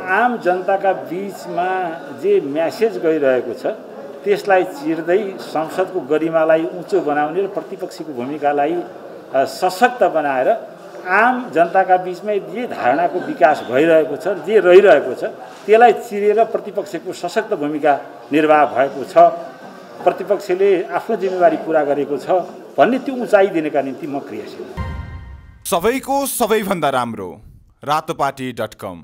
आम जनताका बिचमा जे म्यासेज गइरहेको छ त्यसलाई चिर्दै संसदको गरिमालाई उँचो बनाउने र प्रतिपक्षीको भूमिकालाई सशक्त बनाएर आम जनताका बिचमा जे धारणाको विकास भइरहेको छ जे रहिरहेको छ त्यसलाई चिरेर प्रतिपक्षको सशक्त भूमिका निर्वाह भएको छ। प्रतिपक्षले आफ्नो जिम्मेवारी पुरा गरेको छ भन्ने त्यो उचाइ दिनका निम्ति म क्रियाशील सबैको सबैभन्दा राम्रो। Ratopati dot com.